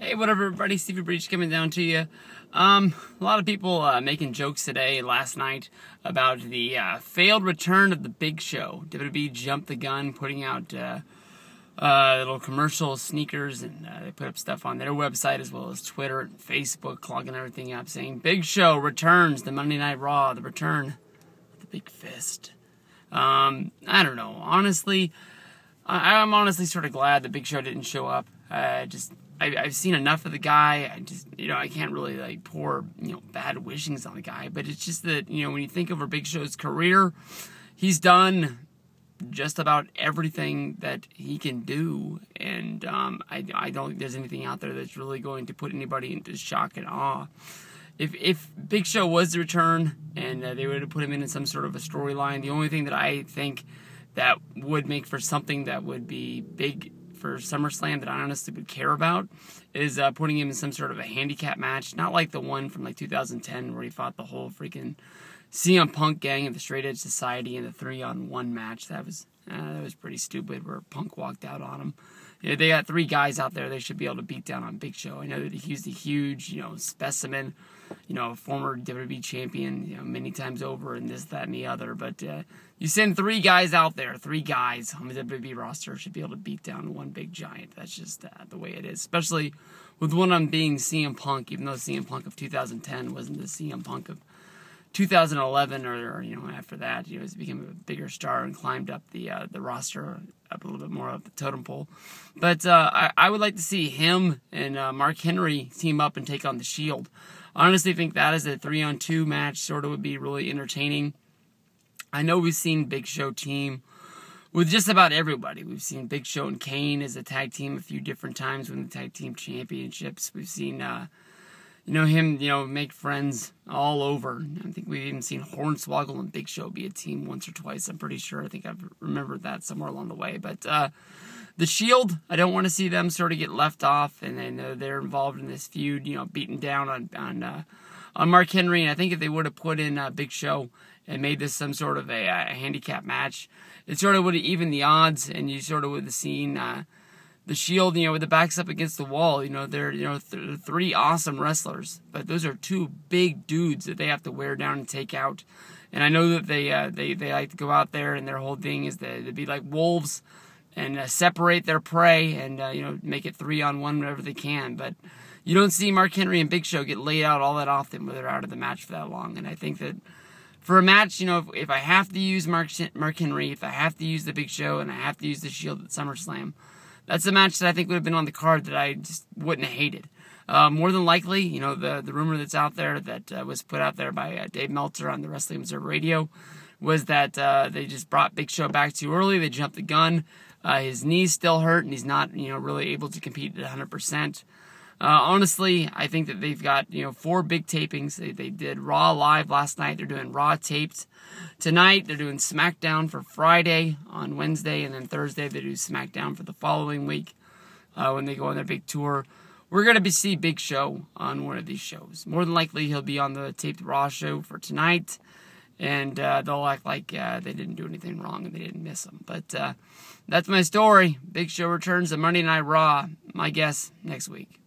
Hey, whatever, everybody. Stevie Breech coming down to you. Um, a lot of people uh, making jokes today, last night, about the uh, failed return of the Big Show. WWE jumped the gun, putting out uh, uh little commercial sneakers, and uh, they put up stuff on their website as well as Twitter and Facebook, clogging everything up, saying Big Show returns the Monday Night Raw, the return of the Big Fist. Um, I don't know. Honestly, I- I'm honestly sort of glad the Big Show didn't show up. Uh, just I, I've seen enough of the guy. I just, you know, I can't really like pour, you know, bad wishings on the guy. But it's just that, you know, when you think over Big Show's career, he's done just about everything that he can do. And um, I, I don't think there's anything out there that's really going to put anybody into shock and awe. If, if Big Show was to return and uh, they were to put him in, in some sort of a storyline, the only thing that I think that would make for something that would be big for SummerSlam that I honestly would care about is uh, putting him in some sort of a handicap match, not like the one from like 2010 where he fought the whole freaking CM Punk gang of the Straight Edge Society in the three on one match. That was uh, that was pretty stupid where Punk walked out on him. They got three guys out there they should be able to beat down on Big Show. I know that he's the huge, you know, specimen you know, former WWE champion, you know, many times over, and this, that, and the other. But uh, you send three guys out there, three guys on the WWE roster should be able to beat down one big giant. That's just uh, the way it is, especially with one of them being CM Punk, even though CM Punk of 2010 wasn't the CM Punk of 2011 or, or, you know after that you know he became a bigger star and climbed up the uh, the roster up a little bit more up the totem pole but uh, I, I would like to see him and uh, Mark Henry team up and take on the Shield honestly think that as a three on two match sort of would be really entertaining. I know we've seen Big Show team with just about everybody. We've seen Big Show and Kane as a tag team a few different times win the tag team championships. We've seen, uh, you know, him, you know, make friends all over. I think we've even seen Hornswoggle and Big Show be a team once or twice. I'm pretty sure. I think I've remembered that somewhere along the way. But uh, the Shield, I don't want to see them sort of get left off, and then uh, they're involved in this feud, you know, beating down on on uh, on Mark Henry. And I think if they would have put in a Big Show and made this some sort of a, a handicap match, it sort of would have evened the odds, and you sort of would have seen. Uh, the Shield, you know, with the backs up against the wall, you know, they're you know th- three awesome wrestlers, but those are two big dudes that they have to wear down and take out. And I know that they uh, they they like to go out there, and their whole thing is to, to be like wolves and uh, separate their prey and uh, you know make it three on one whenever they can. But you don't see Mark Henry and Big Show get laid out all that often when they're out of the match for that long. And I think that for a match, you know, if, if I have to use Mark Mark Henry, if I have to use the Big Show, and I have to use the Shield at SummerSlam, that's a match that I think would have been on the card that I just wouldn't have hated. Uh, more than likely, you know, the the rumor that's out there that uh, was put out there by uh, Dave Meltzer on the Wrestling Observer Radio was that uh, they just brought Big Show back too early. They jumped the gun. Uh, his knee's still hurt, and he's not, you know, really able to compete at 100%. Uh, honestly, I think that they've got, you know, four big tapings. They, they did Raw live last night. They're doing Raw taped tonight. They're doing SmackDown for Friday on Wednesday, and then Thursday they do SmackDown for the following week uh, when they go on their big tour. We're going to be see Big Show on one of these shows. More than likely, he'll be on the taped Raw show for tonight and uh, they'll act like uh, they didn't do anything wrong and they didn't miss him. But uh, that's my story. Big Show returns to Monday Night Raw. My guess next week.